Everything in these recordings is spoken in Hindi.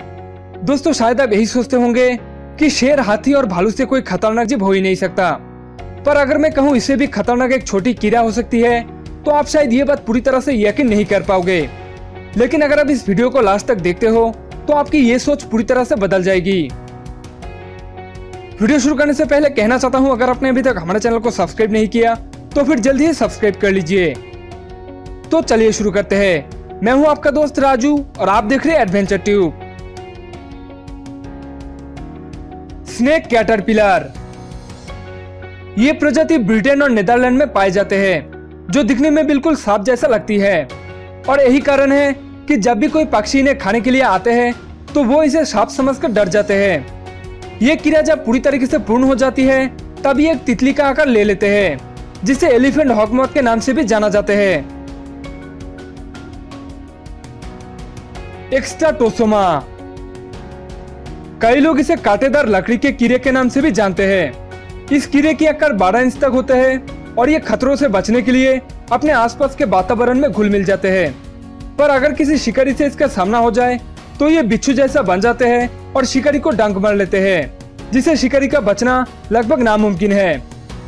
दोस्तों, शायद आप यही सोचते होंगे कि शेर हाथी और भालू से कोई खतरनाक जीव हो ही नहीं सकता। पर अगर मैं कहूँ इससे भी खतरनाक एक छोटी कीड़ा हो सकती है तो आप शायद ये बात पूरी तरह से यकीन नहीं कर पाओगे। लेकिन अगर आप इस वीडियो को लास्ट तक देखते हो तो आपकी ये सोच पूरी तरह से बदल जाएगी। वीडियो शुरू करने से पहले कहना चाहता हूँ, अगर आपने अभी तक हमारे चैनल को सब्सक्राइब नहीं किया तो फिर जल्दी ही सब्सक्राइब कर लीजिए। तो चलिए शुरू करते हैं। मैं हूँ आपका दोस्त राजू, और आप देख रहे हैं एडवेंचर ट्यूब। स्नेक कैटरपिलर ये प्रजाति ब्रिटेन और नीदरलैंड में पाए जाते हैं, जो दिखने में बिल्कुल सांप जैसा लगती है। और यही कारण है कि जब भी कोई पक्षी इन्हें खाने के लिए आते हैं तो वो इसे सांप समझकर डर जाते हैं। ये कीड़ा जब पूरी तरीके से पूर्ण हो जाती है, तब ये एक तितली का आकार ले लेते हैं, जिसे एलिफेंट हॉकमॉथ के नाम से भी जाना जाते हैं। एक्स्ट्राटोसोमा कई लोग इसे कांटेदार लकड़ी के कीड़े के नाम से भी जानते हैं। इस कीड़े की आकार 12 इंच तक होते हैं और ये खतरों से बचने के लिए अपने आसपास के वातावरण में घुल मिल जाते हैं। पर अगर किसी शिकारी से इसका सामना हो जाए तो ये बिच्छू जैसा बन जाते हैं और शिकारी को डंक मार लेते हैं, जिसे शिकारी का बचना लगभग नामुमकिन है।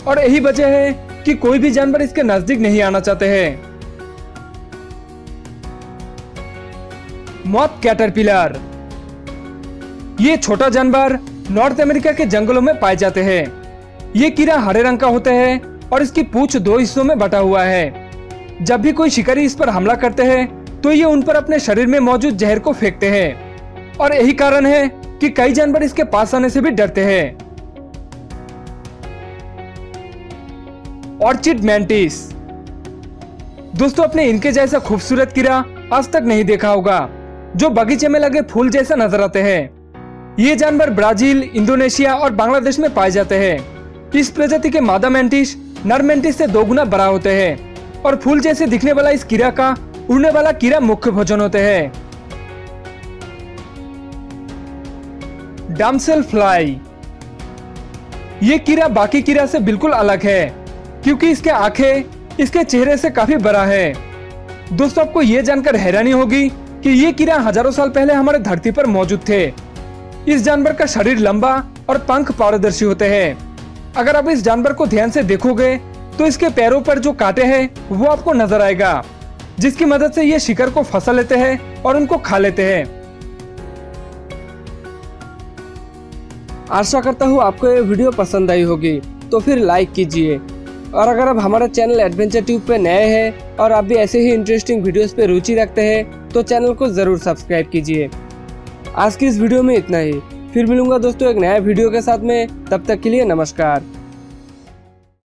और यही वजह है कि कोई भी जानवर इसके नज़दीक नहीं आना चाहते हैं। Moth caterpillar. ये छोटा जानवर नॉर्थ अमेरिका के जंगलों में पाए जाते हैं। ये कीड़ा हरे रंग का होता है और इसकी पूछ दो हिस्सों में बटा हुआ है। जब भी कोई शिकारी इस पर हमला करते हैं तो ये उन पर अपने शरीर में मौजूद जहर को फेंकते हैं। और यही कारण है कि कई जानवर इसके पास आने से भी डरते हैं। Orchid mantis. दोस्तों अपने इनके जैसा खूबसूरत कीड़ा आज तक नहीं देखा होगा, जो बगीचे में लगे फूल जैसा नज़र आते हैं। ये जानवर ब्राज़ील, इंडोनेशिया और बांग्लादेश में पाए जाते हैं। इस प्रजाति के मादा मेंटिस, नर मेंटिस से दो गुना बड़ा होते हैं और फूल जैसे दिखने वाला इस कीड़ा का, उड़ने वाला कीड़ा मुख्य भोजन होते हैं। Damselfly. ये कीड़ा बाकी कीड़ा से बिल्कुल अलग है, क्योंकि इसके आँखें, इसके चेहरे से काफ़ी बड़ा है। दोस्तों, आपको ये जानकर हैरानी होगी कि ये कीड़ा हज़ारों साल पहले हमारे धरती पर मौजूद थे। इस जानवर का शरीर लंबा और पंख पारदर्शी होते हैं। अगर आप इस जानवर को ध्यान से देखोगे तो इसके पैरों पर जो कांटे हैं, वो आपको नज़र आएगा, जिसकी मदद से ये शिकार को फंसा लेते हैं और उनको खा लेते हैं। आशा करता हूँ आपको ये वीडियो पसंद आई होगी तो फिर लाइक कीजिए। और अगर आप हमारे चैनल एडवेंचर ट्यूब पे नए हैं और आप भी ऐसे ही इंटरेस्टिंग वीडियोस पे रुचि रखते हैं तो चैनल को ज़रूर सब्सक्राइब कीजिए। आज की इस वीडियो में इतना ही। फिर मिलूँगा दोस्तों एक नया वीडियो के साथ में। तब तक के लिए नमस्कार।